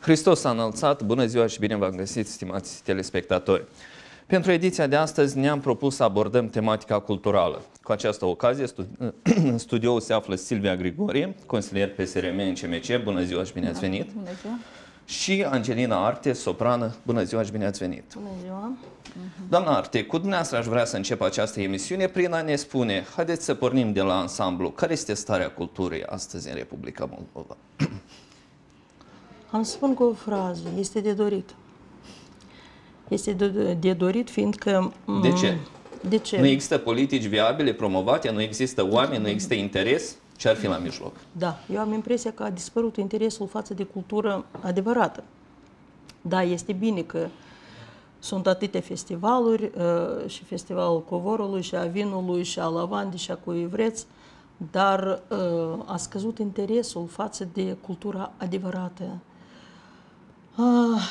Hristos a înălțat, bună ziua și bine v-am găsit, stimați telespectatori! Pentru ediția de astăzi ne-am propus să abordăm tematica culturală. Cu această ocazie, în studio se află Silvia Grigorie, consilier PSRM în CMC. Bună ziua și bine ați venit! Bună ziua! Și Angelina Arte, soprană. Bună ziua și bine ați venit! Bună ziua! Doamna Arte, cu dumneavoastră aș vrea să încep această emisiune prin a ne spune, haideți să pornim de la ansamblu, care este starea culturii astăzi în Republica Moldova? Am să spun cu o frază, este de dorit. Este de, de dorit fiindcă... De ce? De ce? Nu există politici viabile, promovate, nu există oameni, nu există interes? Ce ar fi la mijloc? Da, eu am impresia că a dispărut interesul față de cultură adevărată. Da, este bine că sunt atâtea festivaluri, uh, și festivalul covorului, și a vinului, și a lavandei, și a cui vreți, dar uh, a scăzut interesul față de cultura adevărată. Ah,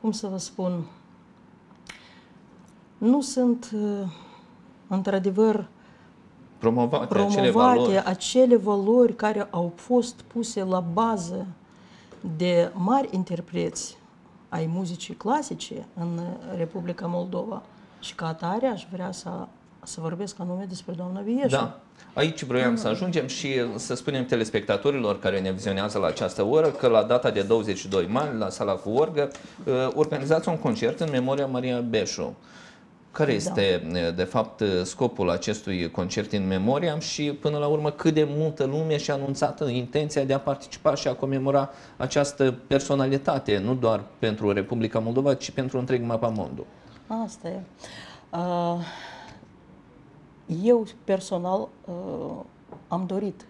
cum să vă spun? Nu sunt, uh, într-adevăr, promovate, promovate acele valori. acele valori care au fost puse la bază de mari interpreți ai muzicii clasice în Republica Moldova. Și ca atare aș vrea să, să vorbesc anume despre doamna Vieșu. Da. Aici vroiam să ajungem și să spunem telespectatorilor care ne vizionează la această oră că la data de 22 mai, la sala cu orgă, uh, organizați un concert în memoria Maria Beșu. Care este, da. de fapt, scopul acestui concert în memoria și, până la urmă, cât de multă lume și-a anunțat intenția de a participa și a comemora această personalitate, nu doar pentru Republica Moldova, ci pentru întreg Mapamondul? Asta e. Uh, eu, personal, uh, am dorit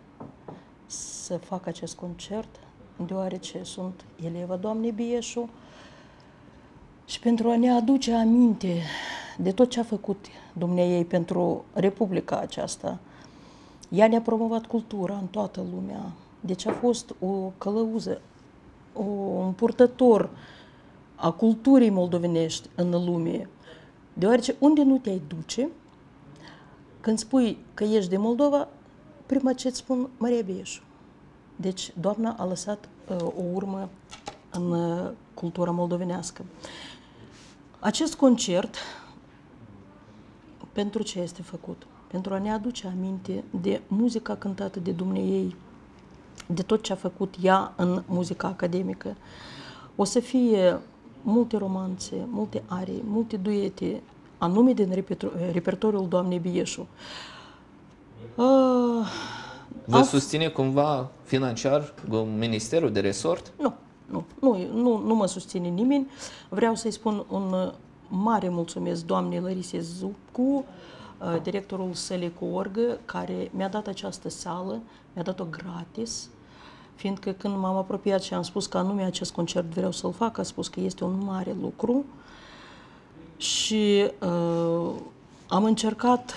să fac acest concert, deoarece sunt eleva doamnei Bieșu și pentru a ne aduce aminte de tot ce a făcut dumneiei pentru Republica aceasta. Ea ne-a promovat cultura în toată lumea. Deci a fost o călăuză, o, un purtător a culturii moldovenești în lume. Deoarece unde nu te-ai duce, când spui că ești de Moldova, prima ce îți spun Maria Bieșu. Deci doamna a lăsat uh, o urmă în uh, cultura moldovenească. Acest concert pentru ce este făcut? Pentru a ne aduce aminte de muzica cântată de Dumnezei, de tot ce a făcut ea în muzica academică. O să fie multe romanțe, multe arii, multe duete, anume din repertoriul doamnei Bieșu. Uh, Vă susține cumva financiar Ministerul de Resort? Nu, nu, nu, nu, nu mă susține nimeni. Vreau să-i spun un mare mulțumesc doamnei Larise Zupcu, uh, directorul Sălii cu Orgă, care mi-a dat această sală, mi-a dat-o gratis, fiindcă când m-am apropiat și am spus că anume acest concert vreau să-l fac, a spus că este un mare lucru. Și uh, am încercat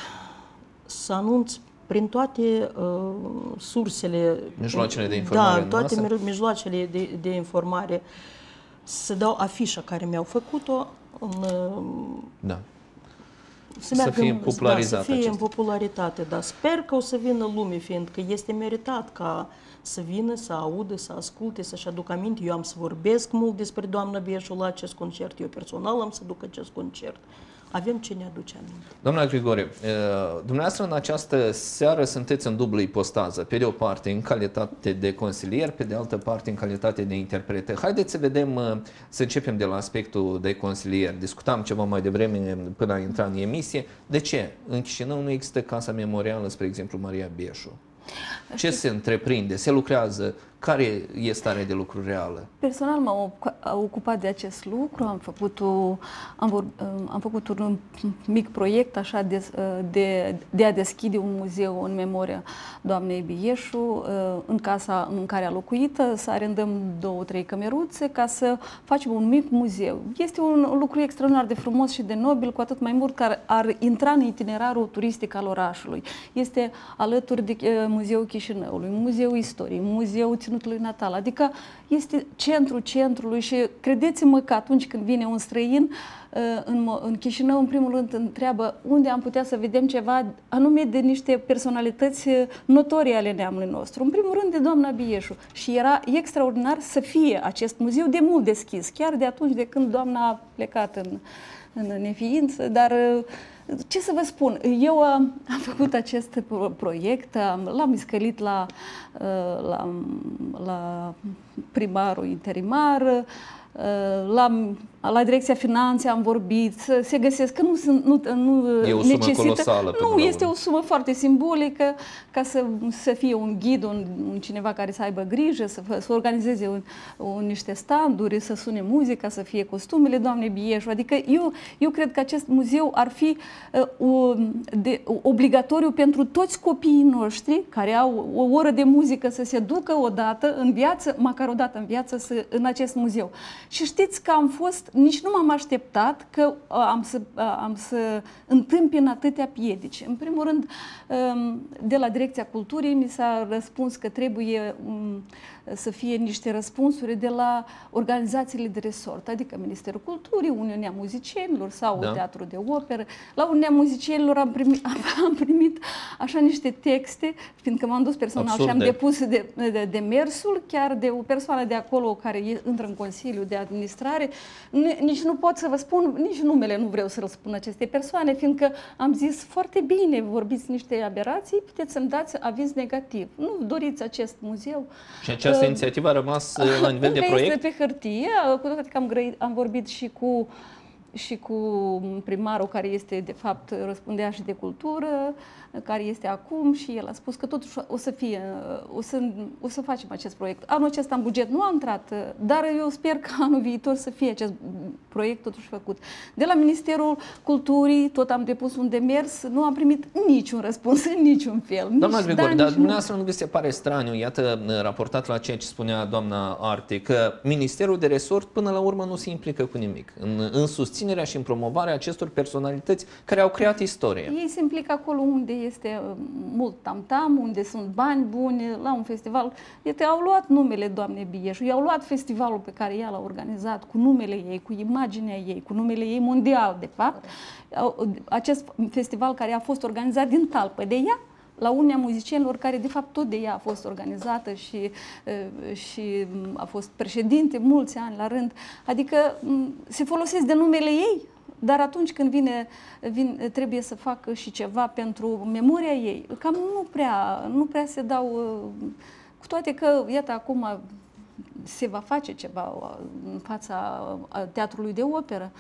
să anunț prin toate uh, sursele, mijloacele de informare, da, toate mijloacele de, de informare, să dau afișa care mi-au făcut-o, în, da. să, să fie popularizat da, să fie în popularitate, da. Sper că o să vină lume, fiindcă este meritat ca să vină, să audă, să asculte, să-și aducă aminte. Eu am să vorbesc mult despre doamna Bieșu la acest concert, eu personal am să duc acest concert avem ce ne aduce aminte. Doamna Grigore, dumneavoastră în această seară sunteți în dublă ipostază. Pe de o parte în calitate de consilier, pe de altă parte în calitate de interprete. Haideți să vedem, să începem de la aspectul de consilier. Discutam ceva mai devreme până a intra în emisie. De ce? În Chișinău nu există Casa Memorială, spre exemplu, Maria Bieșu. Ce se întreprinde? Se lucrează? Care e starea de lucru reală? Personal m-am ocupat de acest lucru, am făcut, o, am, am făcut un mic proiect așa de, de, de a deschide un muzeu în memoria doamnei Bieșu în casa în care a locuit, să arendăm două, trei cameruțe ca să facem un mic muzeu. Este un lucru extraordinar de frumos și de nobil, cu atât mai mult că ar intra în itinerarul turistic al orașului. Este alături de Muzeul Chișinăului, Muzeul Istoriei, Muzeul ținutului natal. Adică este centrul centrului și credeți-mă că atunci când vine un străin, în, în Chișinău, în primul rând, întreabă unde am putea să vedem ceva anume de niște personalități notorii ale neamului nostru. În primul rând de doamna Bieșu. Și era extraordinar să fie acest muzeu de mult deschis, chiar de atunci de când doamna a plecat în, în neființă, dar ce să vă spun, eu am, am făcut acest proiect, l-am iscălit la, la, la primarul interimar, la, la direcția finanțe am vorbit, se găsesc că nu sunt nu, nu e o necesită, colosală, nu este o sumă foarte simbolică ca să, să fie un ghid, un, un cineva care să aibă grijă, să, să organizeze un, un, niște standuri, să sune muzica, să fie costumele doamne Bieșu. Adică eu, eu cred că acest muzeu ar fi uh, de, obligatoriu pentru toți copiii noștri care au o oră de muzică să se ducă odată în viață, măcar o dată în viață, să, în acest muzeu. Și știți că am fost, nici nu m-am așteptat că uh, am să, uh, am să întâmpin atâtea piedici. În primul rând, um, de la Direcția Culturii mi s-a răspuns că trebuie um, să fie niște răspunsuri de la organizațiile de resort, adică Ministerul Culturii, Uniunea Muzicienilor sau da. Teatru de Operă. La Uniunea Muzicienilor am primit, am primit așa niște texte, fiindcă m-am dus personal Absurde. și am depus de, de, de mersul chiar de o persoană de acolo care intră în Consiliu de Administrare. Nici nu pot să vă spun, nici numele nu vreau să-l spun acestei persoane, fiindcă am zis foarte bine, vorbiți niște aberații, puteți să-mi dați aviz negativ. Nu doriți acest muzeu. Și această inițiativă a rămas la nivel de proiect? Este pe hârtie, cu toate că am, grăit, am vorbit și cu și cu primarul care este, de fapt, răspundea și de cultură, care este acum și el a spus că totuși o să fie, o să, o să facem acest proiect. Anul acesta în buget nu a intrat, dar eu sper că anul viitor să fie acest proiect totuși făcut. De la Ministerul Culturii tot am depus un demers, nu am primit niciun răspuns în niciun fel. Doamna Grigori, da, dar dumneavoastră nu vi se pare straniu, iată, raportat la ceea ce spunea doamna Arte, că Ministerul de Resort până la urmă nu se implică cu nimic în, în susținerea și în promovarea acestor personalități care au creat istorie. Ei se implică acolo unde este uh, mult tamtam, -tam, unde sunt bani buni, la un festival. Iată, au luat numele doamnei Bieșu, i-au luat festivalul pe care ea l-a organizat cu numele ei, cu imaginea ei, cu numele ei mondial, de fapt. Acest festival care a fost organizat din talpă de ea, la Uniunea Muzicienilor, care de fapt tot de ea a fost organizată și, uh, și a fost președinte mulți ani la rând. Adică se folosesc de numele ei dar atunci când vine, vine, trebuie să facă și ceva pentru memoria ei, cam nu prea, nu prea se dau, uh, cu toate că, iată, acum se va face ceva uh, în fața uh, teatrului de operă,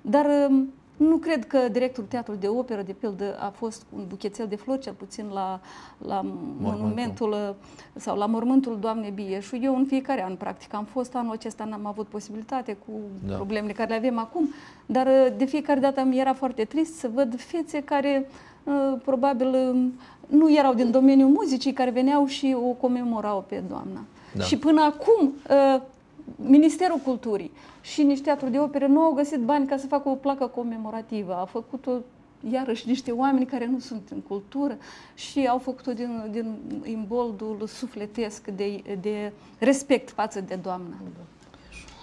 dar um, nu cred că directorul Teatrului de Operă, de pildă, a fost un buchețel de flori, cel puțin la, la monumentul sau la mormântul Doamnei Bieșu. Eu în fiecare an, practic, am fost anul acesta, n-am avut posibilitate cu da. problemele care le avem acum, dar de fiecare dată mi era foarte trist să văd fețe care probabil nu erau din domeniul muzicii, care veneau și o comemorau pe doamna. Da. Și până acum Ministerul Culturii și niște teatru de opere nu au găsit bani ca să facă o placă comemorativă. A făcut-o iarăși niște oameni care nu sunt în cultură și au făcut-o din, din imboldul sufletesc de, de respect față de doamna.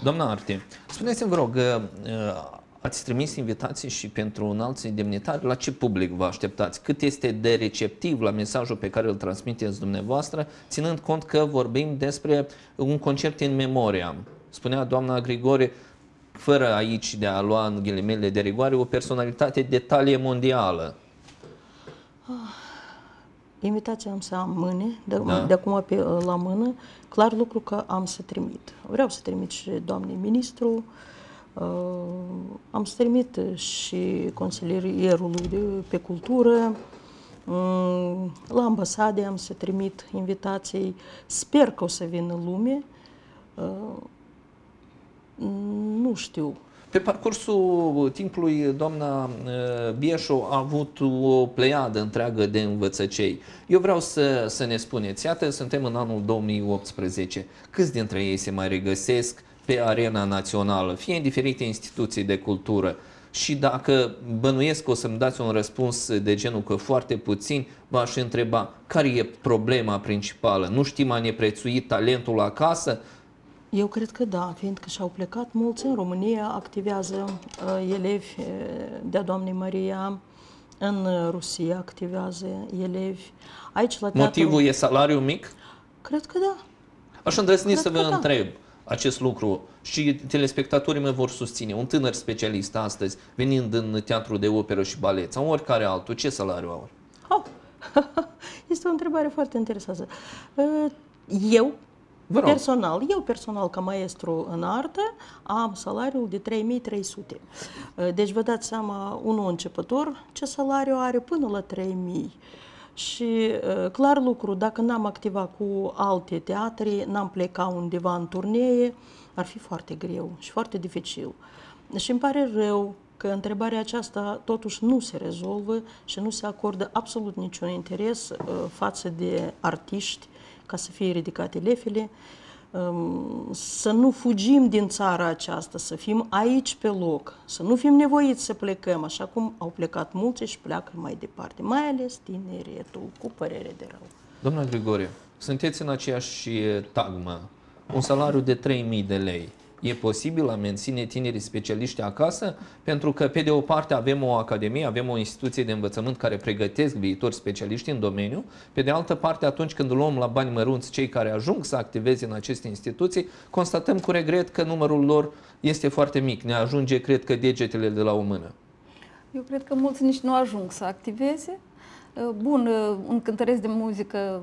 Doamna Arte, spuneți-mi, vă rog, uh, ați trimis invitații și pentru un alți demnitari, la ce public vă așteptați? Cât este de receptiv la mesajul pe care îl transmiteți dumneavoastră, ținând cont că vorbim despre un concert în memoria. Spunea doamna Grigore, fără aici de a lua în ghilimele de rigoare, o personalitate de talie mondială. Ah, invitația am să am mâine, de, da. de acum pe, la mână, clar lucru că am să trimit. Vreau să trimit și doamnei ministru, uh, Uh, am strimit și consilierului de, pe cultură, uh, la ambasade am să trimit invitații. Sper că o să vină lume. Uh, nu știu. Pe parcursul timpului, doamna Bieșu a avut o pleiadă întreagă de învățăcei. Eu vreau să, să ne spuneți, iată, suntem în anul 2018. Câți dintre ei se mai regăsesc? Pe arena națională, fie în diferite instituții de cultură. Și dacă bănuiesc că o să-mi dați un răspuns de genul că foarte puțin, v-aș întreba care e problema principală? Nu știm a ne prețui talentul acasă? Eu cred că da, fiindcă și-au plecat mulți în România, activează uh, elevi uh, de-a Doamnei Maria, în uh, Rusia activează elevi. Aici la teatru... Motivul e salariul mic? Cred că da. Aș îndrăzni Cred să vă că da. întreb acest lucru și telespectatorii mei vor susține. Un tânăr specialist astăzi, venind în teatru de operă și balet sau oricare altul, ce salariu au? Oh. Este o întrebare foarte interesantă. Uh, Eu, Vă rog. personal, eu personal ca maestru în artă am salariul de 3300. Uh, Deci vă dați seama, unul începător ce salariu are până la 3000. Și uh, clar lucru, dacă n-am activat cu alte teatre, n-am plecat undeva în turnee, ar fi foarte greu și foarte dificil. Și îmi pare rău că întrebarea aceasta totuși nu se rezolvă și nu se acordă absolut niciun interes uh, față de artiști ca să fie ridicate lefele, um, să nu fugim din țara aceasta, să fim aici pe loc, să nu fim nevoiți să plecăm, așa cum au plecat mulți și pleacă mai departe, mai ales tineretul, cu părere de rău. Doamna Grigorie, sunteți în aceeași tagmă. Un salariu de 3000 de lei. E posibil a menține tinerii specialiști acasă? Pentru că, pe de o parte, avem o academie, avem o instituție de învățământ care pregătesc viitori specialiști în domeniu. Pe de altă parte, atunci când luăm la bani mărunți cei care ajung să activeze în aceste instituții, constatăm cu regret că numărul lor este foarte mic. Ne ajunge, cred că, degetele de la o mână. Eu cred că mulți nici nu ajung să activeze. Bun, un cântăresc de muzică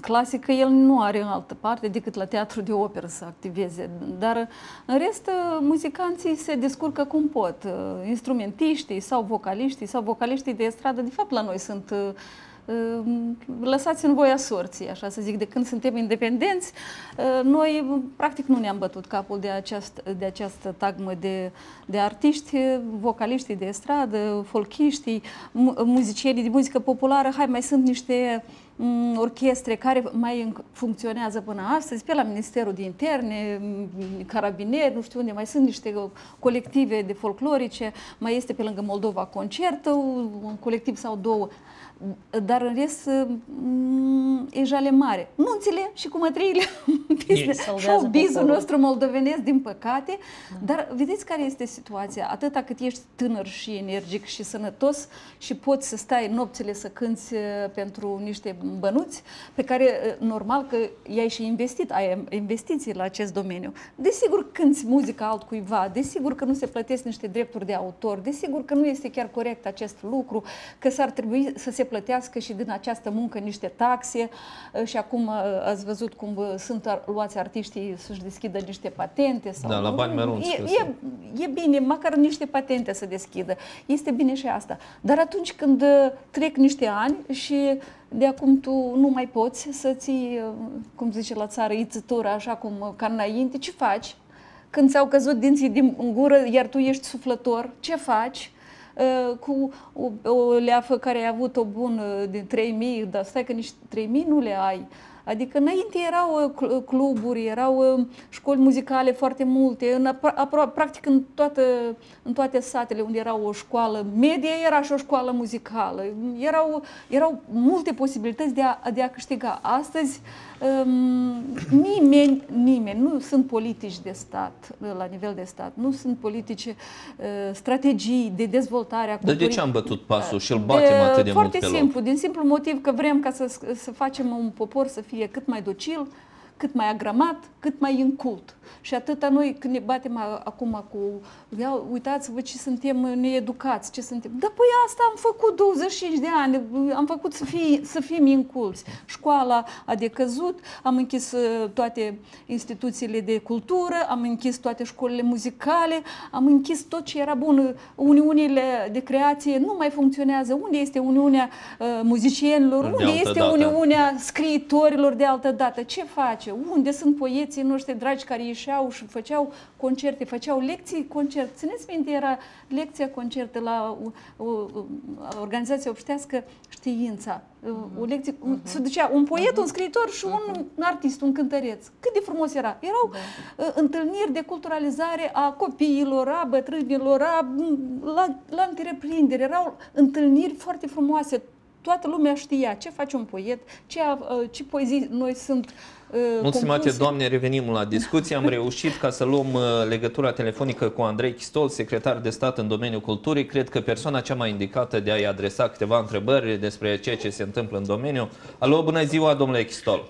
clasică, el nu are în altă parte decât la teatru de operă să activeze. Dar, în rest, muzicanții se descurcă cum pot. Instrumentiștii sau vocaliștii sau vocaliștii de stradă, de fapt, la noi sunt lăsați în voia sorții, așa să zic, de când suntem independenți, noi practic nu ne-am bătut capul de, aceast, de această tagmă de, de artiști, vocaliștii de stradă, folchiștii, mu- muzicienii de muzică populară, hai, mai sunt niște m, orchestre care mai înc- funcționează până astăzi, pe la Ministerul de Interne, m, carabinieri, nu știu unde, mai sunt niște colective de folclorice, mai este pe lângă Moldova concertul, un colectiv sau două dar în rest m, e jale mare. Nunțile și cu mătriile, Salvează showbiz-ul poporul. nostru moldovenesc, din păcate. Dar vedeți care este situația? Atâta cât ești tânăr și energic și sănătos și poți să stai nopțile să cânți uh, pentru niște bănuți pe care uh, normal că i-ai și investit, ai investiții la acest domeniu. Desigur cânti muzica altcuiva, desigur că nu se plătesc niște drepturi de autor, desigur că nu este chiar corect acest lucru, că s-ar trebui să se plătească și din această muncă niște taxe uh, și acum uh, ați văzut cum uh, sunt ar- luați artiștii să-și deschidă niște patente. Sau Da, la bani mărunți, E, că e, e bine, măcar niște patente să deschidă. Este bine și asta. Dar atunci când uh, trec niște ani și de acum tu nu mai poți să ții, uh, cum zice la țară, ițitura așa cum uh, ca înainte, ce faci? Când ți-au căzut dinții din gură, iar tu ești suflător, ce faci? Uh, cu o, o leafă care ai avut o bună de 3000, dar stai că nici 3000 nu le ai. Adică înainte erau uh, cl- cluburi, erau uh, școli muzicale foarte multe, în, apro- apro- practic în, toată, în toate satele unde era o școală medie, era și o școală muzicală. Erau, erau multe posibilități de a, de a câștiga. Astăzi um, nimeni, nimeni, nu sunt politici de stat, la nivel de stat, nu sunt politici, uh, strategii de dezvoltare a Dar de culturii. ce am bătut pasul și îl batem atât de mult Foarte pe loc? simplu, din simplu motiv că vrem ca să, să facem un popor să fie cât mai docil, cât mai agramat, cât mai incult. Și atâta noi când ne batem a- acum cu, ia, uitați-vă ce suntem needucați, ce suntem. Dar păi asta am făcut 25 de ani, am făcut să, fie, să fim inculți. Școala a decăzut, am închis uh, toate instituțiile de cultură, am închis toate școlile muzicale, am închis tot ce era bun. Uniunile de creație nu mai funcționează. Unde este Uniunea uh, muzicienilor? De Unde altă este dată. Uniunea scriitorilor de altă dată? Ce face? Unde sunt poeții noștri dragi care ieșeau și făceau concerte, făceau lecții, concert? Țineți minte, era lecția concerte la o, o, o organizație obștească Știința. O lecție, uh se ducea un poet, un scriitor și un artist, un cântăreț. Cât de frumos era! Erau uh, întâlniri de culturalizare a copiilor, a bătrânilor, a, la, la întreprinderi. Erau întâlniri foarte frumoase toată lumea știa ce face un poet, ce, uh, ce poezii noi sunt Mulțumate, doamne, revenim la discuție. Am reușit ca să luăm legătura telefonică cu Andrei Chistol, secretar de stat în domeniul culturii. Cred că persoana cea mai indicată de a-i adresa câteva întrebări despre ceea ce se întâmplă în domeniu. Alo, bună ziua, domnule Chistol!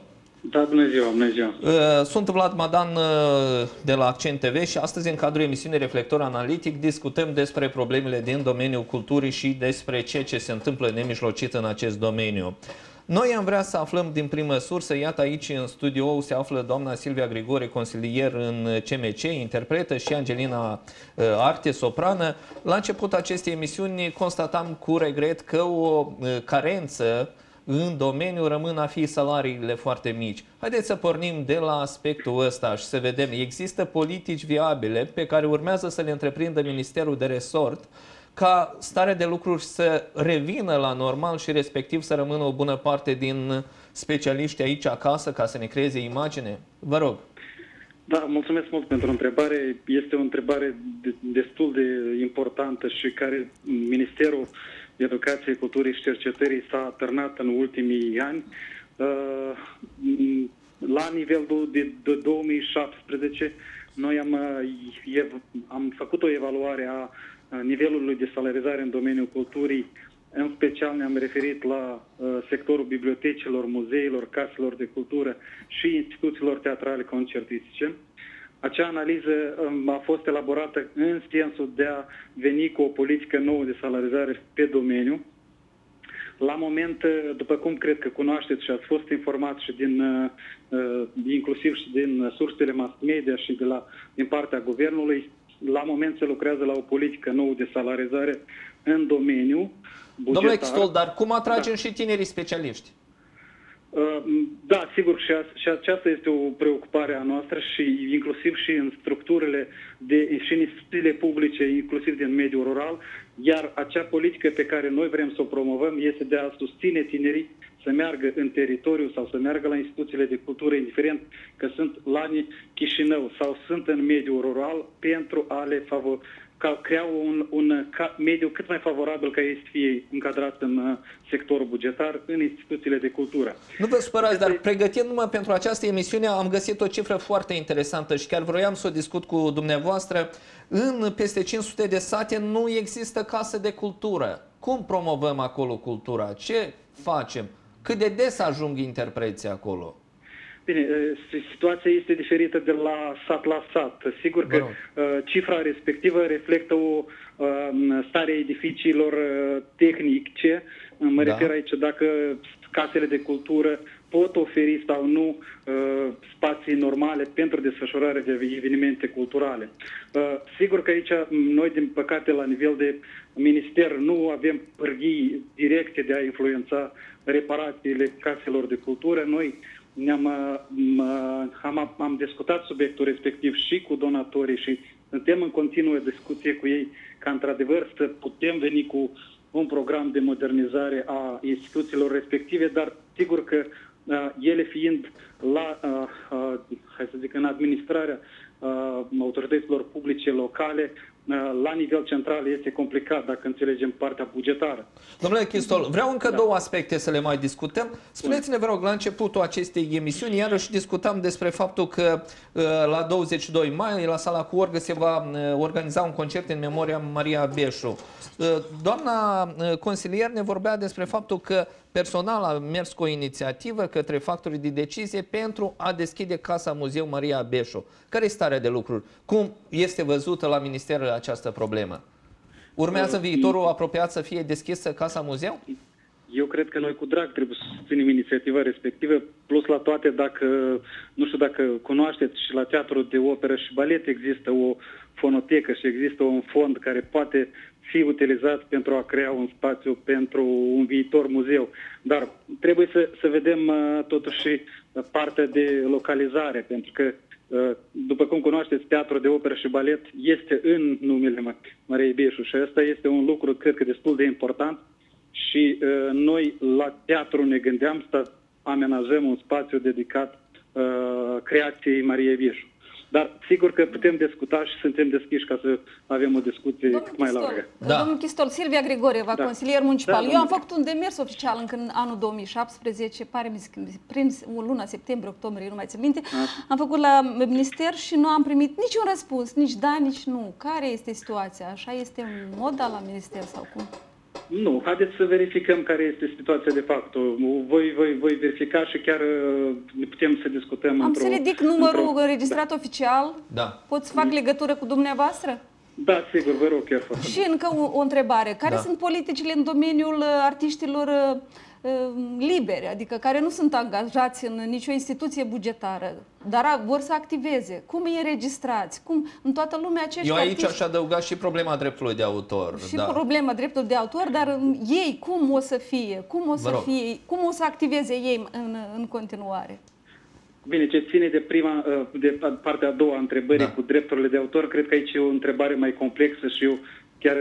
Da, bună ziua, bună ziua. Uh, sunt Vlad Madan uh, de la Accent TV și astăzi în cadrul emisiunii Reflector Analitic discutăm despre problemele din domeniul culturii și despre ceea ce se întâmplă nemijlocit în acest domeniu. Noi am vrea să aflăm din primă sursă, iată aici în studio se află doamna Silvia Grigore, consilier în CMC, interpretă și Angelina uh, Arte, soprană. La început acestei emisiuni constatam cu regret că o carență în domeniu rămân a fi salariile foarte mici. Haideți să pornim de la aspectul ăsta și să vedem. Există politici viabile pe care urmează să le întreprindă Ministerul de Resort ca starea de lucruri să revină la normal și respectiv să rămână o bună parte din specialiști aici acasă ca să ne creeze imagine? Vă rog. Da, mulțumesc mult pentru întrebare. Este o întrebare destul de importantă și care Ministerul Educației, Culturii și Cercetării s-a târnat în ultimii ani. Uh, la nivelul de 2017, noi am, uh, am făcut o evaluare a nivelului de salarizare în domeniul culturii. În special ne-am referit la uh, sectorul bibliotecilor, muzeilor, caselor de cultură și instituțiilor teatrale concertistice. Acea analiză um, a fost elaborată în sensul de a veni cu o politică nouă de salarizare pe domeniu. La moment, uh, după cum cred că cunoașteți și ați fost informat și din, uh, uh, inclusiv și din sursele mass media și de la, din partea guvernului, la moment se lucrează la o politică nouă de salarizare în domeniu bugetar. Domnule Xtol, dar cum atragem da. și tinerii specialiști? Uh, da, sigur, și, a, și aceasta este o preocupare a noastră și inclusiv și în structurile de, și în instituțiile publice, inclusiv din mediul rural, iar acea politică pe care noi vrem să o promovăm este de a susține tinerii să meargă în teritoriu sau să meargă la instituțiile de cultură, indiferent că sunt la Chișinău sau sunt în mediul rural, pentru a le favoriza ca crea un, un ca, mediu cât mai favorabil ca ei să fie încadrat în uh, sectorul bugetar, în instituțiile de cultură. Nu vă supărați, dar pregătindu-mă pentru această emisiune am găsit o cifră foarte interesantă și chiar vroiam să o discut cu dumneavoastră. În peste 500 de sate nu există casă de cultură. Cum promovăm acolo cultura? Ce facem? Cât de des ajung interpreții acolo? Bine, situația este diferită de la sat la sat. Sigur că cifra respectivă reflectă o stare a edificiilor tehnice. Mă da. refer aici dacă casele de cultură pot oferi sau nu spații normale pentru desfășurarea de evenimente culturale. Sigur că aici noi, din păcate, la nivel de minister, nu avem pârghii directe de a influența reparațiile caselor de cultură. Noi ne-am, am, am discutat subiectul respectiv și cu donatorii și suntem în continuă discuție cu ei ca într-adevăr să putem veni cu un program de modernizare a instituțiilor respective, dar sigur că uh, ele fiind la, uh, uh, hai să zic, în administrarea uh, autorităților publice locale, la nivel central este complicat dacă înțelegem partea bugetară. Domnule Chistol, vreau încă da. două aspecte să le mai discutăm. Spuneți-ne, vă rog, la începutul acestei emisiuni, iarăși discutam despre faptul că uh, la 22 mai, la sala cu orgă, se va uh, organiza un concert în memoria Maria Beșu. Uh, doamna consilier ne vorbea despre faptul că personal a mers cu o inițiativă către factorii de decizie pentru a deschide Casa Muzeu Maria Beșu. Care este starea de lucruri? Cum este văzută la Ministerul această problemă? Urmează în viitorul apropiat să fie deschisă Casa Muzeu? Eu cred că noi cu drag trebuie să susținem inițiativa respectivă, plus la toate dacă, nu știu dacă cunoașteți, și la Teatrul de Operă și Balet există o fonotecă și există un fond care poate fi utilizat pentru a crea un spațiu pentru un viitor muzeu. Dar trebuie să, să vedem uh, totuși partea de localizare, pentru că Uh, după cum cunoașteți, teatru de operă și balet este în numele Mariei Beșu și asta este un lucru, cred că, destul de important și uh, noi la teatru ne gândeam să amenajăm un spațiu dedicat uh, creației Mariei Beșu. Dar sigur că putem discuta și suntem deschiși ca să avem o discuție Domnul mai Chistol, largă. Da. Domnul Chistol, Silvia Grigorieva, Da. consilier municipal. Da, Eu am domnule. făcut un demers oficial încă în anul 2017, pare mi că prin luna septembrie, octombrie, nu mai țin minte. Am făcut la minister și nu am primit niciun răspuns, nici da, nici nu. Care este situația? Așa este moda la minister sau cum? Nu, haideți să verificăm care este situația de fapt. Voi, voi, voi verifica și chiar uh, putem să discutăm Am într-o... să ridic numărul într-o- înregistrat oficial? Da. Pot să fac legătură cu dumneavoastră? Da, sigur, vă rog chiar foarte Și încă o, o întrebare. Care Da. sunt politicile în domeniul uh, artiștilor uh, uh, liberi, adică care nu sunt angajați în nicio instituție bugetară, dar a- vor să activeze? Cum îi înregistrați? Cum în toată lumea acești Eu aici artiști? aș adăuga și problema dreptului de autor. și da. problema dreptului de autor, dar um, ei cum o să fie? Cum o să rog. fie? Cum o să activeze ei în, în continuare? Bine, ce ține de prima, uh, de partea a doua a întrebării Da. cu drepturile de autor, cred că aici e o întrebare mai complexă și eu chiar,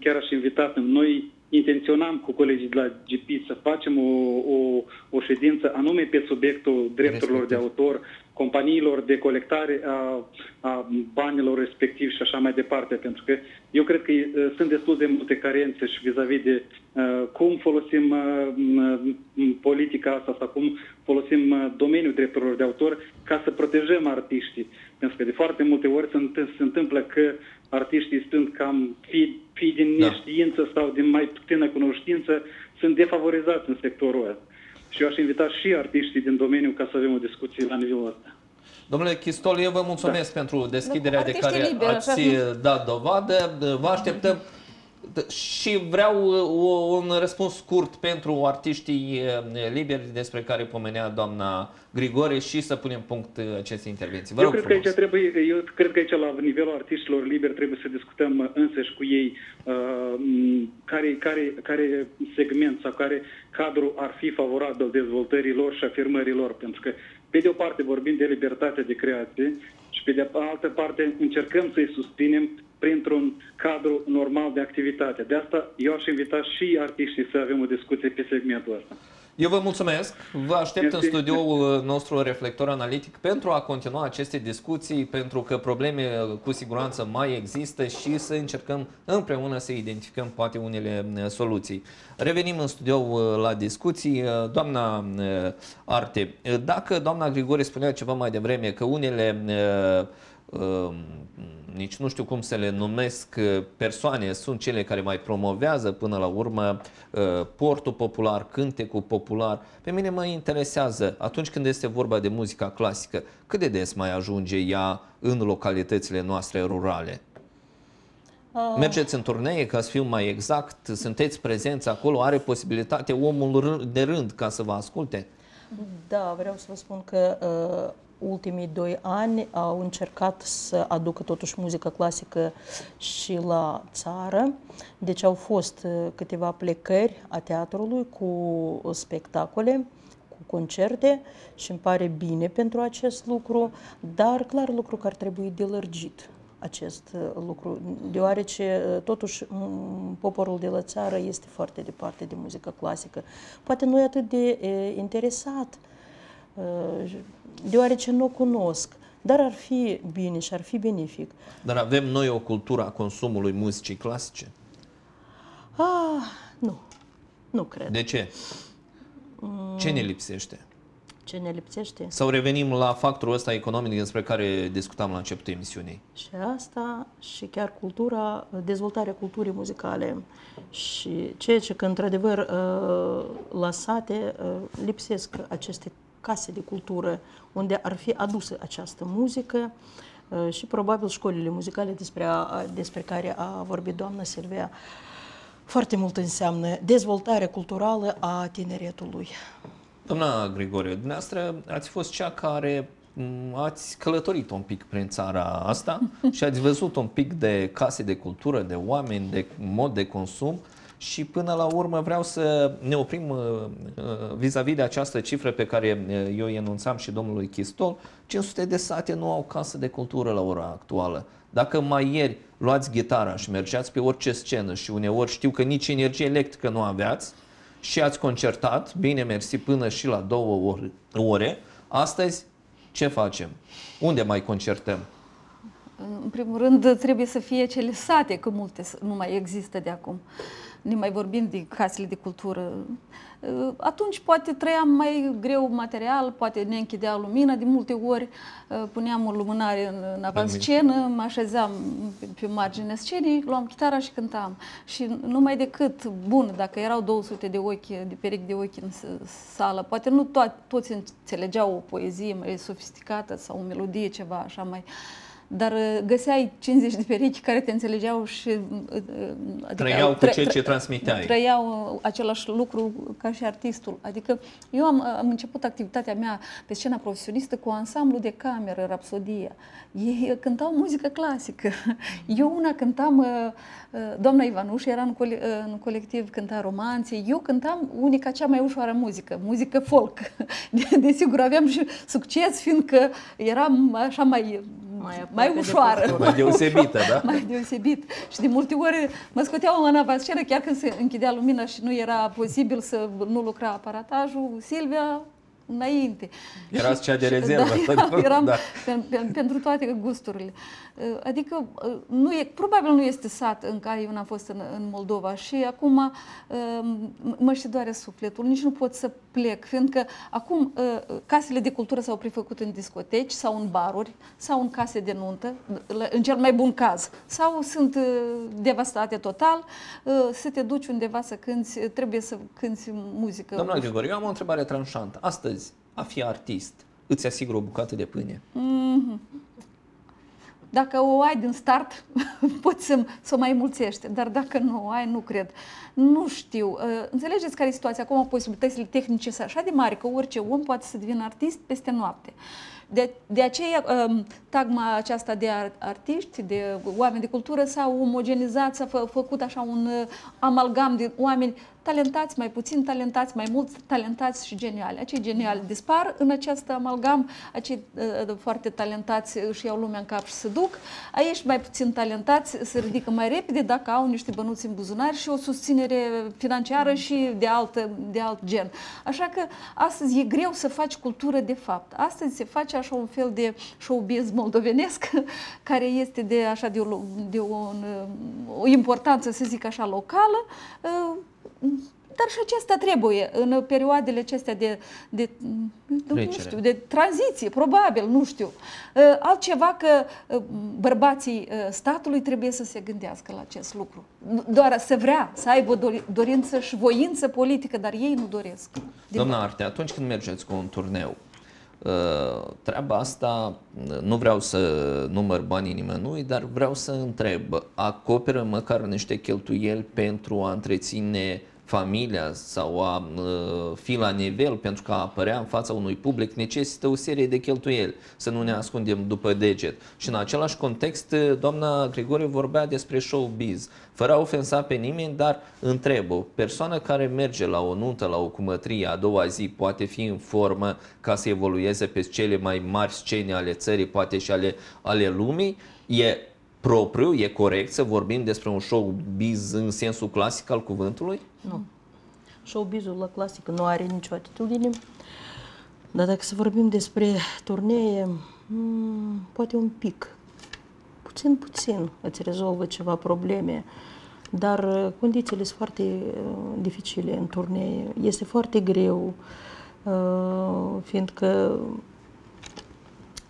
chiar aș invita. Noi intenționam cu colegii de la GP să facem o, o, o ședință anume pe subiectul drepturilor de autor, companiilor de colectare a, a banilor respectiv și așa mai departe, pentru că eu cred că uh, sunt destul de multe carențe și vis-a-vis de uh, cum folosim uh, m- m- politica asta sau cum folosim uh, domeniul drepturilor de autor ca să protejăm artiștii. Pentru că de foarte multe ori se, întâ- se întâmplă că artiștii sunt cam fie, fie din Da. neștiință sau din mai puțină cunoștință, sunt defavorizați în sectorul ăsta. Și eu aș invita și artiștii din domeniu ca să avem o discuție la nivelul ăsta. Domnule Chistol, eu vă mulțumesc pentru deschiderea de Artiștii care liberi, așa ați cum- dat dovadă. Vă așteptăm D- și vreau uh, o, un răspuns scurt pentru artiștii uh, liberi despre care pomenea doamna Grigore și să punem punct uh, acestei intervenții. Vă Eu rog cred, că frumos. aici trebuie, eu cred că aici la nivelul artiștilor liberi trebuie să discutăm uh, însăși cu ei uh, m, care, care, care segment sau care cadru ar fi favorabil dezvoltării lor și afirmării lor. Pentru că, pe de o parte, vorbim de libertate de creație și pe de altă parte încercăm să-i susținem printr-un cadru normal de activitate. De asta eu aș invita și artiștii să avem o discuție pe segmentul ăsta. Eu vă mulțumesc. Vă aștept în Mersi. studioul nostru Reflector Analitic pentru a continua aceste discuții, pentru că probleme uh, cu siguranță mai există și să încercăm împreună să identificăm poate unele uh, soluții. Revenim în studio uh, la discuții. Uh, Doamna uh, Arte, uh, dacă doamna Grigore spunea ceva mai devreme că unele uh, uh, nici nu știu cum să le numesc, uh, persoane sunt cele care mai promovează până la urmă uh, portul popular, cântecul popular. Pe mine mă interesează atunci când este vorba de muzica clasică, cât de des mai ajunge ea în localitățile noastre rurale? Mergeți în turnee, ca să fiu mai exact, sunteți prezenți acolo, are posibilitate omul râ- de rând ca să vă asculte? Da, vreau să vă spun că uh, ultimii doi ani au încercat să aducă totuși muzică clasică și la țară. Deci au fost uh, câteva plecări a teatrului cu spectacole, cu concerte și îmi pare bine pentru acest lucru, dar clar lucru că ar trebui de lărgit acest uh, lucru, deoarece uh, totuși m, poporul de la țară este foarte departe de muzică clasică. Poate nu e atât de e, interesat, uh, deoarece nu o cunosc, dar ar fi bine și ar fi benefic. Dar avem noi o cultură a consumului muzicii clasice? Ah, nu, nu cred. De ce? Ce ne lipsește? Ce ne lipsește? Sau revenim la factorul ăsta economic despre care discutam la începutul emisiunii? Și asta și chiar cultura, dezvoltarea culturii muzicale și ceea ce că într-adevăr uh, la sate uh, lipsesc aceste case de cultură unde ar fi adusă această muzică uh, și probabil școlile muzicale despre, a, despre care a vorbit doamna Silvia foarte mult înseamnă dezvoltarea culturală a tineretului. Doamna Grigore, dumneavoastră ați fost cea care m, ați călătorit un pic prin țara asta și ați văzut un pic de case de cultură, de oameni, de mod de consum și până la urmă vreau să ne oprim uh, uh, vis-a-vis de această cifră pe care uh, eu îi enunțam și domnului Chistol. 500 de sate nu au casă de cultură la ora actuală. Dacă mai ieri luați gitara și mergeați pe orice scenă și uneori știu că nici energie electrică nu aveați, și ați concertat, bine mersi, până și la două ore, ore. Astăzi Ce facem? Unde mai concertăm? În primul rând, trebuie să fie cele sate, că multe nu mai există de acum. Ne mai vorbim de casele de cultură. Uh, atunci poate trăiam mai greu material, poate ne închidea lumina, de multe ori uh, puneam o lumânare în, în avanscenă, mă așezam pe, pe marginea scenei, luam chitara și cântam. Și numai decât, bun, dacă erau 200 de ochi, de perechi de ochi în sală, poate nu to- toți înțelegeau o poezie mai sofisticată sau o melodie, ceva așa mai... Uh, dar uh, găseai 50 de perechi care te înțelegeau și uh, uh, adică, trăiau cu ceea ce transmiteai. Trăiau același lucru ca și artistul. Adică eu am, am început activitatea mea pe scena profesionistă cu ansamblu de cameră, Rapsodia. Ei cântau muzică clasică. Eu una cântam, doamna Ivanuș era în, cole, în colectiv, cânta romanțe. Eu cântam unica cea mai ușoară muzică, muzică folk. Desigur, aveam și succes, fiindcă eram așa mai mai, mai ușoară. Mai deosebită, da? mai deosebit. Și de multe ori mă scoteau în avasceră, chiar când se închidea lumina și nu era posibil să nu lucra aparatajul. Silvia, înainte. Erați cea de rezervă. Da, eram da. Pen, pen, pentru toate gusturile. Uh, adică uh, nu e, probabil nu este sat în care eu n-am fost în, în Moldova și acum uh, mă și doare sufletul, nici nu pot să plec, fiindcă acum casele de cultură s-au prefăcut în discoteci sau în baruri sau în case de nuntă, în cel mai bun caz, sau sunt devastate total, să te duci undeva să cânti, trebuie să cânti muzică. Doamna Grigore, eu am o întrebare tranșantă. Astăzi, a fi artist, îți asigură o bucată de pâine? Mm-hmm. Dacă o ai din start, poți să, să o mai mulțești, dar dacă nu o ai, nu cred. Nu știu. Uh, înțelegeți care e situația? Acum posibilitățile tehnice sunt așa de mari că orice om poate să devină artist peste noapte. De, de aceea, um, tagma aceasta de artiști, de oameni de cultură s-a omogenizat, s-a fă, făcut așa un uh, amalgam de oameni talentați, mai puțin talentați, mai mulți talentați și geniali. Acei geniali dispar în acest amalgam, acei uh, foarte talentați își iau lumea în cap și se duc, aici mai puțin talentați se ridică mai repede dacă au niște bănuți în buzunar și o susținere financiară și de, altă, de alt gen. Așa că astăzi e greu să faci cultură de fapt. Astăzi se face așa un fel de showbiz moldovenesc care este de așa de o, de o, o importanță, să zic așa, locală, uh, dar și acesta trebuie în perioadele acestea de, de, nu știu, de tranziție, probabil, nu știu. Uh, altceva că uh, bărbații statului trebuie să se gândească la acest lucru. Doar să vrea, să aibă dorință și voință politică, dar ei nu doresc. Doamna Arte, atunci când mergeți cu un turneu, Uh, treaba asta, nu vreau să număr banii nimănui, dar vreau să întreb, acoperă măcar niște cheltuieli pentru a întreține familia sau a uh, fi la nivel pentru că a apărea în fața unui public necesită o serie de cheltuieli, să nu ne ascundem după deget. Și în același context, doamna Grigore vorbea despre showbiz, fără a ofensa pe nimeni, dar întreb, o persoană care merge la o nuntă, la o cumătrie, a doua zi, poate fi în formă ca să evolueze pe cele mai mari scene ale țării, poate și ale, ale lumii, e propriu, e corect să vorbim despre un showbiz în sensul clasic al cuvântului? Nu. Showbizul la clasic nu are nicio atitudine. Dar dacă să vorbim despre turnee, hmm, poate un pic. Puțin, puțin îți rezolvă ceva probleme. Dar uh, condițiile sunt foarte uh, dificile în turnee. Este foarte greu, uh, fiindcă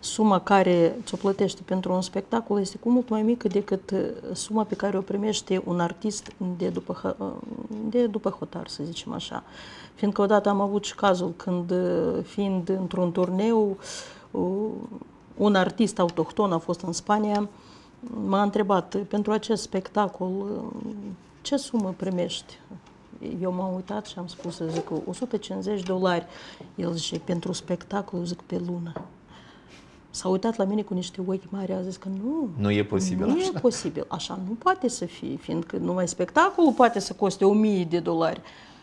suma care ți-o plătește pentru un spectacol este cu mult mai mică decât uh, suma pe care o primește un artist de după, uh, de după hotar, să zicem așa. Fiindcă odată am avut și cazul când, uh, fiind într-un turneu, un artist autohton a fost în Spania, m-a întrebat pentru acest spectacol ce sumă primești? Eu m-am uitat și am spus, zic, 150 dolari. El zice, pentru spectacol, zic, pe lună s-a uitat la mine cu niște ochi mari, a zis că nu. Nu e posibil nu așa. Nu e posibil. Așa nu poate să fie, fiindcă numai spectacolul poate să coste o mie de dolari.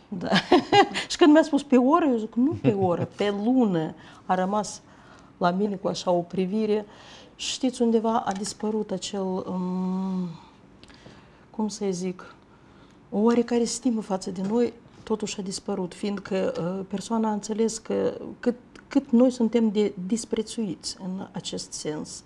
Da. și când mi-a spus pe oră, eu zic, nu pe oră, pe lună. A rămas la mine cu așa o privire. Și știți, undeva a dispărut acel, um, cum să zic, o oarecare stimă față de noi, totuși a dispărut, fiindcă uh, persoana a înțeles că cât cât noi suntem de disprețuiți în acest sens.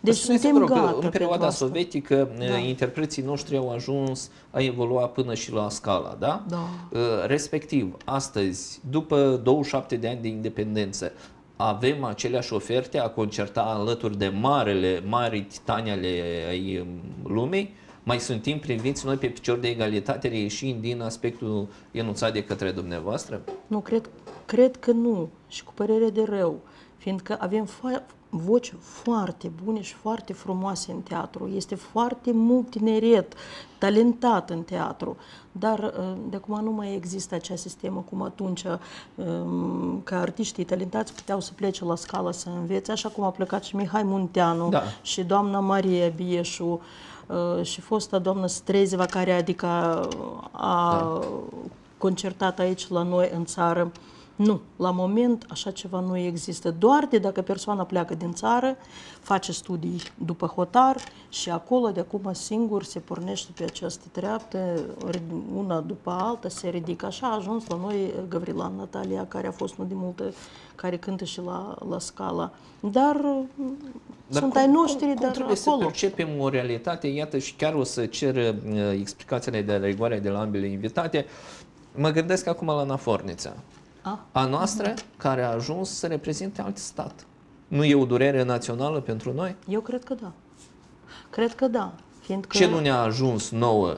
Deci Spuneți, suntem rog, gata În pentru perioada asta. sovietică, Da. interpreții noștri au ajuns a evolua până și la scala, da? Da. Uh, Respectiv, astăzi, după 27 de ani de independență, avem aceleași oferte a concerta alături de marele, mari titani ale ai um, lumii? Mai suntem priviți noi pe picior de egalitate reieșind din aspectul enunțat de către dumneavoastră? Nu, cred, cred că nu. Și cu părere de rău. Fiindcă avem fo- voci foarte bune și foarte frumoase în teatru. Este foarte mult tineret, talentat în teatru. Dar uh, de acum nu mai există acea sistemă cum atunci, um, că artiștii talentați puteau să plece la scală să învețe, așa cum a plecat și Mihai Munteanu Da. și doamna Maria Bieșu uh, și fosta doamnă Strezeva, care adică a Da. concertat aici la noi în țară. Nu, la moment așa ceva nu există. Doar de dacă persoana pleacă din țară, face studii după hotar și acolo de acum singur se pornește pe această treaptă, una după alta se ridică. Așa a ajuns la noi Gavrilan Natalia, care a fost nu de multă, care cântă și la, la scala. Dar, Dar sunt cum- ai noștri, cum, cum dar trebuie acolo. să percepem o realitate? Iată și chiar o să cer uh, explicațiile de rigoare de la ambele invitate. Mă gândesc acum la Nafornița. Ah. A noastră care a ajuns să reprezinte alt stat. Nu e o durere națională pentru noi? Eu cred că da. Cred că da. Fiindcă Ce nu ne-a ajuns nouă?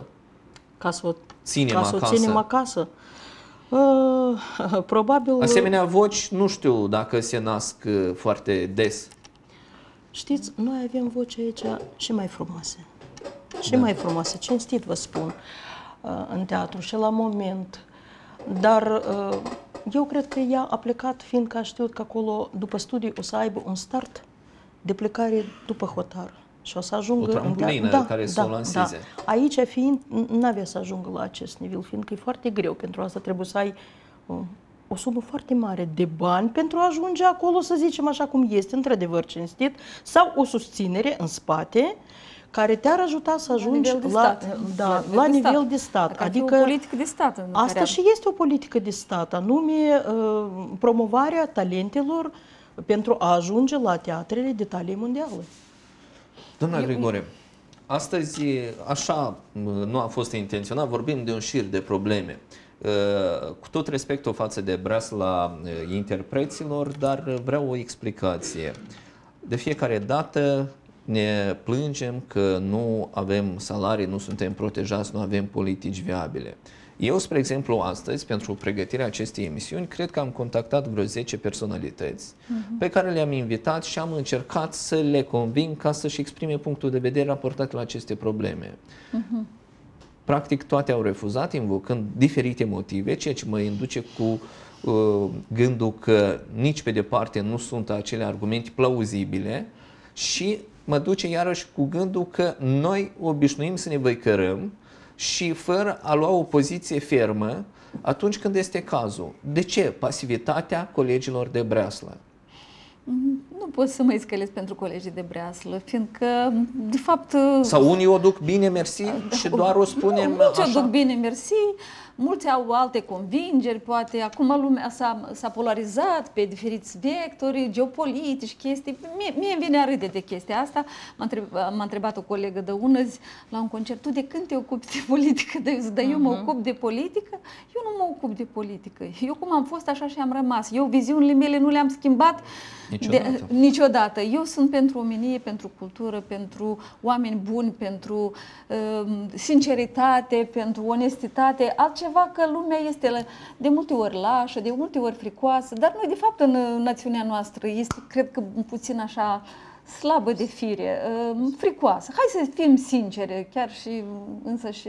ca să o ținem ca să o acasă? ținem acasă. Uh, probabil, Asemenea voci, nu știu dacă se nasc uh, foarte des. știți, noi avem voce aici și mai frumoase. Și da. mai frumoase, cinstit vă spun, uh, în teatru și la moment. Dar uh, eu cred că ea a plecat fiindcă a știut că acolo, după studii, o să aibă un start de plecare după hotar. Și o să ajungă... O în trambulină teatru. care să o lanseze. Da. Aici fiind, nu avea să ajungă la acest nivel, fiindcă e foarte greu. Pentru asta trebuie să ai uh, o sumă foarte mare de bani pentru a ajunge acolo, să zicem așa cum este, într-adevăr cinstit, sau o susținere în spate care te-ar ajuta să ajungi nivel de la, stat. da, la nivel de stat. Dacă adică o politică de stat. În Asta care și este o politică de stat, anume uh, promovarea talentelor pentru a ajunge la teatrele de talie mondială. Doamna Grigore, astăzi, așa nu a fost intenționat, vorbim de un șir de probleme. Uh, Cu tot respectul față de breasla uh, interpreților, dar vreau o explicație. De fiecare dată ne plângem că nu avem salarii, nu suntem protejați, nu avem politici viabile. Eu, spre exemplu, astăzi, pentru pregătirea acestei emisiuni, cred că am contactat vreo 10 personalități uh-huh. pe care le-am invitat și am încercat să le conving ca să-și exprime punctul de vedere raportat la aceste probleme. Uh-huh. Practic, toate au refuzat, invocând diferite motive, ceea ce mă induce cu uh, gândul că nici pe departe nu sunt acele argumente plauzibile și mă duce iarăși cu gândul că noi obișnuim să ne văicărăm și fără a lua o poziție fermă atunci când este cazul. De ce? Pasivitatea colegilor de breaslă. Nu pot să mă iscălesc pentru colegii de breaslă, fiindcă, de fapt... Sau unii o duc bine, mersi, și doar o spunem nu, mulți așa. o duc bine, mersi, mulți au alte convingeri, poate acum lumea s-a, s-a polarizat pe diferiți vectori, geopolitici, chestii. Mie, mie îmi vine a râde de chestia asta. M-a, întreb, m-a întrebat o colegă de ună zi la un concert, tu de când te ocupi de politică? De, zic, dar eu mă ocup de politică? Eu nu mă ocup de politică. Eu cum am fost, așa și am rămas. Eu viziunile mele nu le-am schimbat Niciodată. De, niciodată. Eu sunt pentru omenie, pentru cultură, pentru oameni buni, pentru uh, sinceritate, pentru onestitate. Altceva că lumea este la- de multe ori lașă, de multe ori fricoasă, dar noi, de fapt, în uh, națiunea noastră este, cred că, puțin așa slabă de fire, uh, fricoasă. Hai să fim sincere, chiar și însă și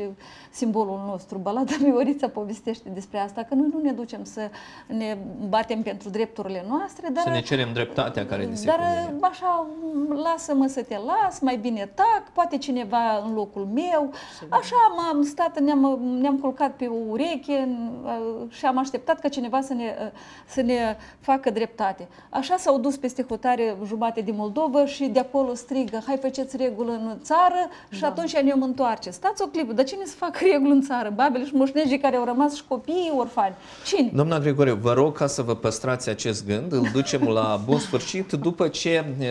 simbolul nostru. Balada Miorița povestește despre asta, că noi nu ne ducem să ne batem pentru drepturile noastre, dar Să ne cerem dreptatea care ni se dar cuvine. așa, lasă-mă să te las, mai bine tac, poate cineva în locul meu. Așa am stat, ne-am, ne-am culcat pe o ureche uh, și am așteptat ca cineva să ne, uh, să ne facă dreptate. Așa s-au dus peste hotare jumate de Moldovă și de acolo strigă, hai faceți regulă în țară și da. atunci ne-om întoarce. Stați o clipă, dar cine să facă regulă în țară? Babele și moșnegii care au rămas și copiii orfani. Cine? Doamna Grigore, vă rog ca să vă păstrați acest gând, îl ducem la bun sfârșit după ce uh,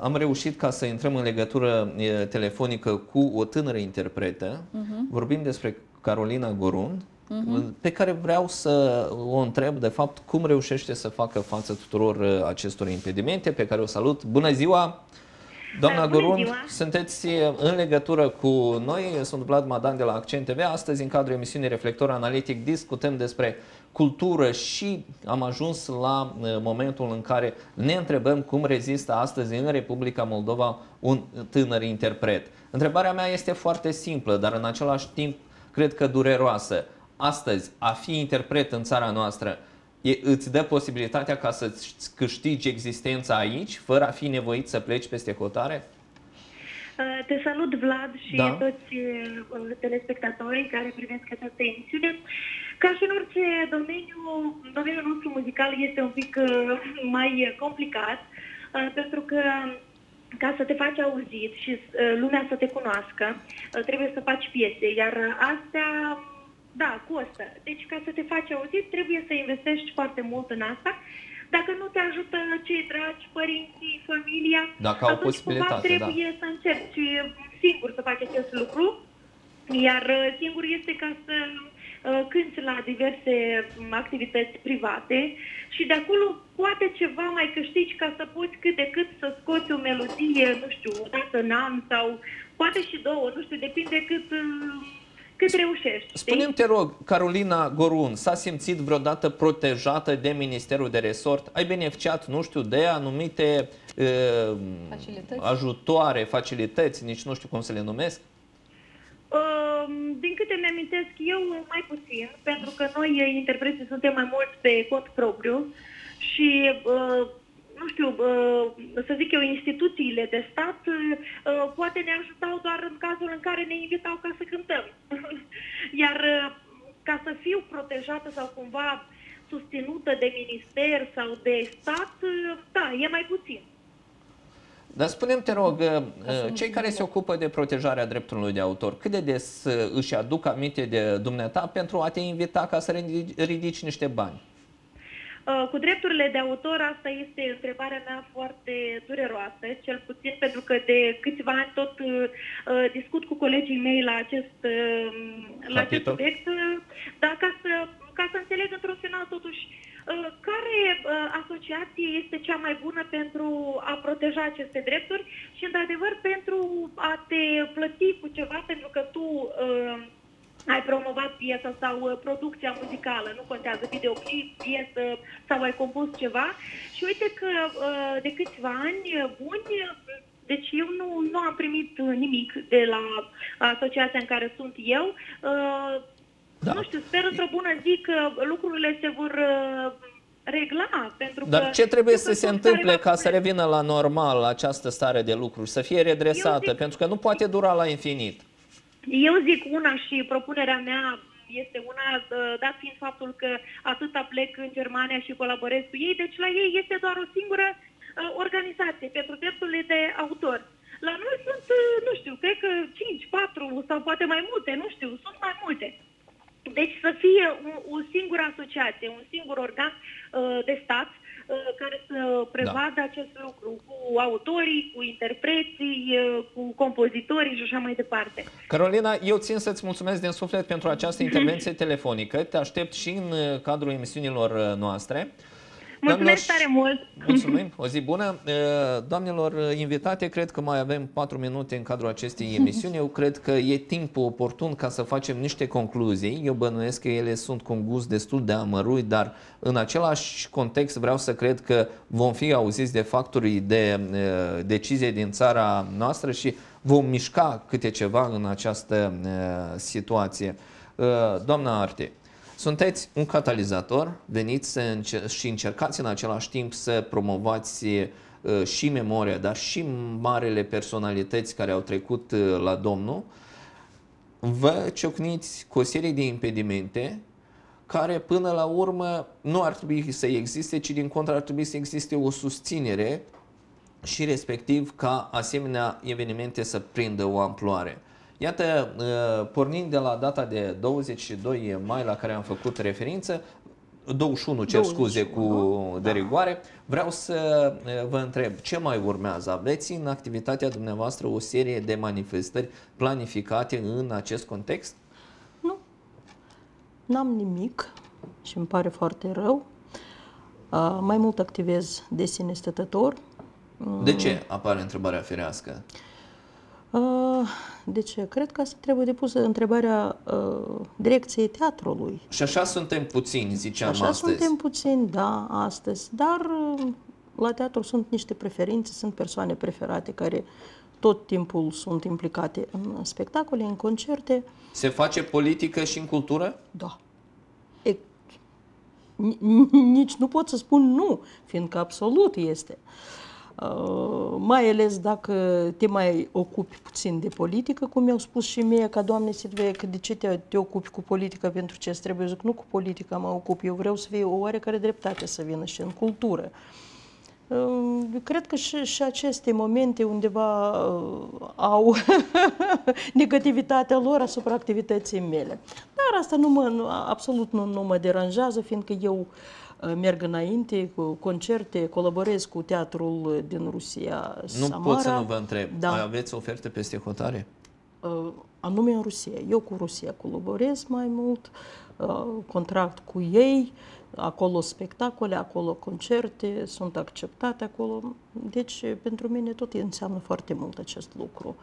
am reușit ca să intrăm în legătură uh, telefonică cu o tânără interpretă. Uh-huh. Vorbim despre Carolina Gorun, uh-huh. pe care vreau să o întreb, de fapt, cum reușește să facă față tuturor uh, acestor impedimente, pe care o salut. Bună ziua! Doamna Bună Gorun, ziua. sunteți uh, în legătură cu noi, sunt Vlad Madan de la Accent TV. Astăzi, în cadrul emisiunii Reflector Analitic, discutăm despre cultură și am ajuns la uh, momentul în care ne întrebăm cum rezistă astăzi în Republica Moldova un tânăr interpret. Întrebarea mea este foarte simplă, dar în același timp cred că dureroasă astăzi a fi interpret în țara noastră e, îți dă posibilitatea ca să-ți câștigi existența aici, fără a fi nevoit să pleci peste hotare? Uh, te salut, Vlad, și da. toți uh, telespectatorii care privesc această emisiune. Ca și în orice domeniu, domeniul nostru muzical este un pic uh, mai complicat, pentru că ca să te faci auzit și lumea să te cunoască, trebuie să faci piese, iar astea da, costă. Deci ca să te faci auzit trebuie să investești foarte mult în asta. Dacă nu te ajută cei dragi, părinții, familia, Dacă au atunci cumva da. trebuie da. să încerci singur să faci acest lucru. Iar uh, singur este ca să uh, cânti la diverse um, activități private și de acolo poate ceva mai câștigi ca să poți cât de cât să scoți o melodie, nu știu, o dată în an sau poate și două, nu știu, depinde cât uh, cât reușești. Spune-mi, te rog, Carolina Gorun, s-a simțit vreodată protejată de Ministerul de Resort? Ai beneficiat, nu știu, de anumite uh, facilități. ajutoare, facilități, nici nu știu cum să le numesc? Uh, din câte mi-amintesc eu, mai puțin, pentru că noi, interpreții, suntem mai mult pe cont propriu și uh, nu știu, să zic eu, instituțiile de stat poate ne ajutau doar în cazul în care ne invitau ca să cântăm. Iar ca să fiu protejată sau cumva susținută de minister sau de stat, da, e mai puțin. Dar spunem te rog, cei care se ocupă de protejarea drepturilor de autor, cât de des își aduc aminte de dumneata pentru a te invita ca să ridici niște bani? Uh, cu drepturile de autor, asta este întrebarea mea foarte dureroasă, cel puțin pentru că de câțiva ani tot uh, discut cu colegii mei la acest, uh, la acest subiect, uh, dar ca să, ca să înțeleg într-un final totuși uh, care uh, asociație este cea mai bună pentru a proteja aceste drepturi și, într-adevăr, pentru a te plăti cu ceva, pentru că tu uh, ai promovat piesa sau uh, producția muzicală, nu contează videoclip, piesă sau ai compus ceva. Și uite că uh, de câțiva ani buni, deci eu nu, nu am primit nimic de la asociația în care sunt eu. Uh, da. Nu știu, sper într-o bună zi că lucrurile se vor regla. Pentru Dar că ce trebuie să se întâmple ca să revină la normal această stare de lucruri, să fie redresată? Zic... Pentru că nu poate dura la infinit. Eu zic una și propunerea mea este una, ă, dat fiind faptul că atâta plec în Germania și colaborez cu ei, deci la ei este doar o singură uh, organizație pentru drepturile de autor. La noi sunt, uh, nu știu, cred că 5, 4 sau poate mai multe, nu știu, sunt mai multe. Deci să fie un, o singură asociație, un singur organ uh, de stat Uh, care să prevadă da. acest lucru cu autorii, cu interpreții, uh, cu compozitorii și așa mai departe. Carolina, eu țin să-ți mulțumesc din suflet pentru această intervenție telefonică. Te aștept și în uh, cadrul emisiunilor noastre. Mulțumesc tare mult! Mulțumim! O zi bună! Doamnelor invitate, cred că mai avem 4 minute în cadrul acestei emisiuni. Eu cred că e timpul oportun ca să facem niște concluzii. Eu bănuiesc că ele sunt cu un gust destul de amărui, dar în același context vreau să cred că vom fi auziți de factorii de decizie din țara noastră și vom mișca câte ceva în această situație. Doamna Arte, sunteți un catalizator, veniți să încer- și încercați în același timp să promovați uh, și memoria, dar și marele personalități care au trecut uh, la Domnul. Vă ciocniți cu o serie de impedimente care până la urmă nu ar trebui să existe, ci din contră ar trebui să existe o susținere și respectiv ca asemenea evenimente să prindă o amploare. Iată, uh, pornind de la data de 22 mai la care am făcut referință, 21, cer 21, scuze, cu da. derigoare, vreau să uh, vă întreb ce mai urmează. Aveți în activitatea dumneavoastră o serie de manifestări planificate în acest context? Nu. N-am nimic și îmi pare foarte rău. Uh, mai mult activez de sine stătător. De ce apare întrebarea firească? Uh, de ce? Cred că asta trebuie depusă întrebarea uh, direcției teatrului. Și așa suntem puțini, ziceam așa astăzi. suntem puțini, da, astăzi. Dar uh, la teatru sunt niște preferințe, sunt persoane preferate care tot timpul sunt implicate în spectacole, în concerte. Se face politică și în cultură? Da. E, nici nu pot să spun nu, fiindcă absolut este. Uh, Uh, mai ales dacă te mai ocupi puțin de politică, cum mi-au spus și mie ca doamne Silvie, că de ce te, te ocupi cu politică, pentru ce îți trebuie, zic, nu cu politica mă ocup, eu vreau să fie o oarecare dreptate să vină și în cultură. Uh, cred că și, și aceste momente undeva uh, au negativitatea lor asupra activității mele. Dar asta nu mă, absolut nu, nu mă deranjează, fiindcă eu uh, merg înainte cu concerte, colaborez cu teatrul din Rusia, Nu Samara. pot să nu vă întreb. Da. Aveți oferte peste hotare? Anume în Rusia. Eu cu Rusia colaborez mai mult, contract cu ei, acolo spectacole, acolo concerte, sunt acceptate acolo. Deci, pentru mine tot înseamnă foarte mult acest lucru.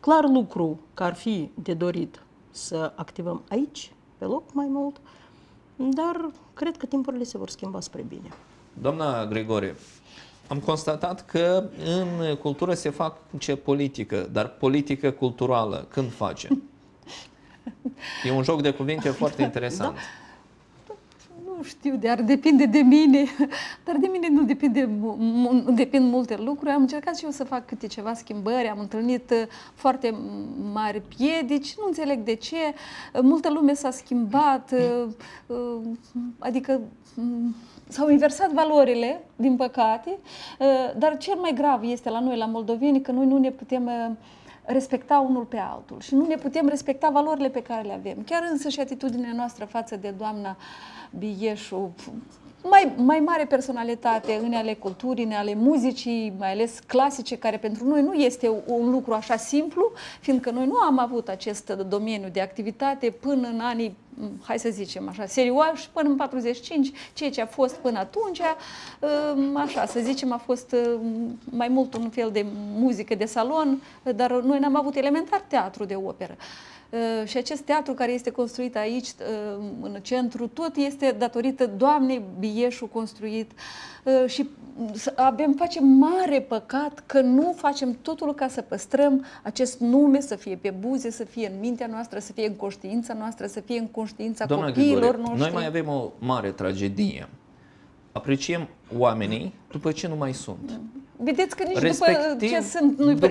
Clar lucru că ar fi de dorit să activăm aici, pe loc mai mult, dar cred că timpurile se vor schimba spre bine. Doamna Grigore, am constatat că în cultură se fac ce politică, dar politică culturală, când face? E un joc de cuvinte foarte interesant. Da nu știu, dar depinde de mine, dar de mine nu depinde, depind multe lucruri. Am încercat și eu să fac câte ceva schimbări, am întâlnit uh, foarte mari piedici, nu înțeleg de ce. Multă lume s-a schimbat, uh, uh, adică mm, s-au inversat valorile, din păcate, dar cel mai grav este la noi, la moldoveni, că noi nu ne putem respecta unul pe altul și nu ne putem respecta valorile pe care le avem. Chiar însă și atitudinea noastră față de doamna Bieșu, mai, mai mare personalitate în ale culturii, în ale muzicii, mai ales clasice, care pentru noi nu este un lucru așa simplu, fiindcă noi nu am avut acest domeniu de activitate până în anii hai să zicem așa, serioși până în 45, ceea ce a fost până atunci, um, așa, să zicem, a fost um, mai mult un fel de muzică de salon, dar noi n-am avut elementar teatru de operă. Uh, și acest teatru care este construit aici, uh, în centru, tot este datorită doamnei Bieșu construit uh, și avem, facem mare păcat că nu facem totul ca să păstrăm acest nume, să fie pe buze, să fie în mintea noastră, să fie în conștiința noastră, să fie în conștiința Doamna copiilor Grigore, noștri. Noi mai avem o mare tragedie. Apreciem oamenii după ce nu mai sunt. Vedeți că nici Respectiv, după ce sunt nu după,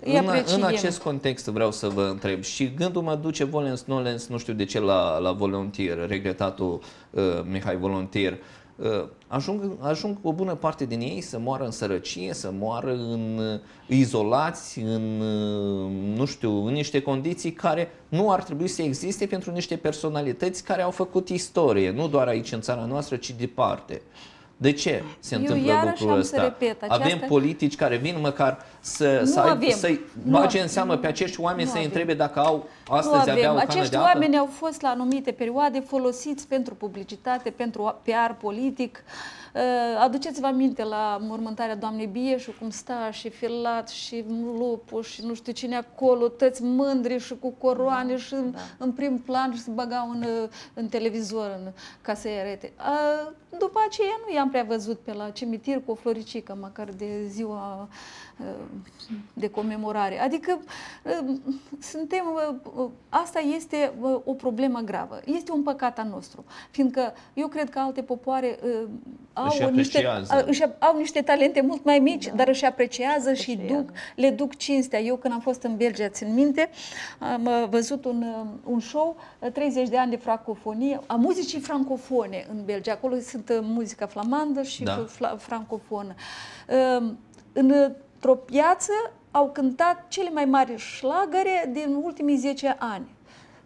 în, în acest context vreau să vă întreb și gândul mă duce volens nolens, nu știu de ce, la, la voluntier, regretatul uh, Mihai Voluntier. Uh, Uh, ajung, ajung o bună parte din ei să moară în sărăcie, să moară în uh, izolați, în, uh, nu știu, în niște condiții care nu ar trebui să existe pentru niște personalități care au făcut istorie, nu doar aici în țara noastră, ci departe. De ce se Eu întâmplă lucrul ăsta? Repet, aceasta... Avem politici care vin măcar să, să ai, să-i bage în seamă pe acești oameni să-i întrebe dacă au astăzi nu avea o Acești de apă? oameni au fost la anumite perioade folosiți pentru publicitate, pentru PR politic. Uh, aduceți-vă aminte la mormântarea doamnei Bieșu, cum sta și filat și lupul și nu știu cine acolo, tăți mândri și cu coroane și da. în prim plan și se băgau în, în televizor în, ca să arete. Uh, după aceea nu i-am prea văzut pe la cimitir cu o floricică, măcar de ziua de comemorare. Adică suntem, asta este o problemă gravă. Este un păcat al nostru, fiindcă eu cred că alte popoare au niște, au niște talente mult mai mici, da. dar își apreciază și duc, le duc cinstea. Eu când am fost în Belgia, țin minte, am văzut un, un show, 30 de ani de francofonie, a muzicii francofone în Belgia. Acolo sunt muzica flamandă și da. francofonă într-o piață au cântat cele mai mari șlagăre din ultimii 10 ani.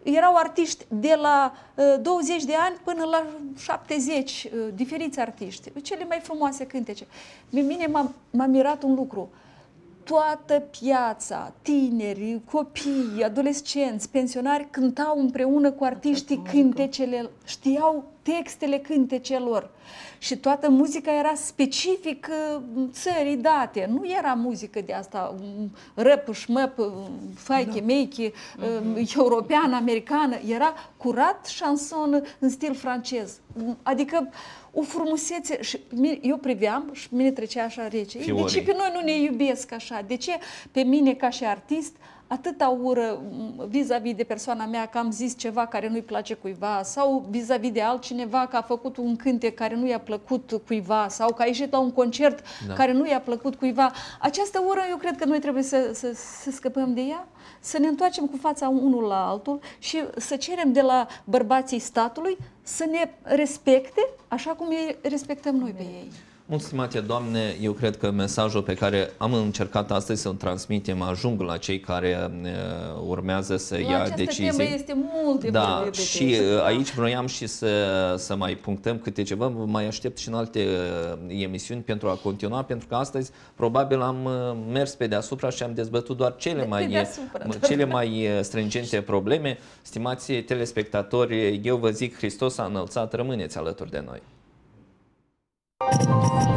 Erau artiști de la uh, 20 de ani până la 70, uh, diferiți artiști, cele mai frumoase cântece. Pe mine m-a, m-a mirat un lucru. Toată piața, tineri, copii, adolescenți, pensionari cântau împreună cu artiștii cântecele, știau textele cântecelor. Și toată muzica era specific țării date. Nu era muzică de asta răp, șmăp, faiche, da. meiche, uh-huh. europeană, americană. Era curat șanson în stil francez. Adică o frumusețe și eu priveam și mine trecea așa rece. Fiorii. De ce pe noi nu ne iubesc așa? De ce pe mine ca și artist atâta ură vis-a-vis de persoana mea că am zis ceva care nu-i place cuiva sau vis-a-vis de altcineva că a făcut un cânte care nu i-a plăcut cuiva sau că a ieșit la un concert da. care nu i-a plăcut cuiva. Această ură eu cred că noi trebuie să, să, să scăpăm de ea, să ne întoarcem cu fața unul la altul și să cerem de la bărbații statului să ne respecte așa cum îi respectăm noi pe ei. Mulțumate, Doamne, eu cred că mesajul pe care am încercat astăzi să-l transmitem ajung la cei care uh, urmează să la ia decizii. Temă este mult da, de și uh, da. aici vroiam și să, să mai punctăm câte ceva, mai aștept și în alte uh, emisiuni pentru a continua, pentru că astăzi probabil am mers pe deasupra și am dezbătut doar cele de mai, deasupra, cele mai stringente probleme. Stimați telespectatori, eu vă zic, Hristos a înălțat, rămâneți alături de noi. Thank you.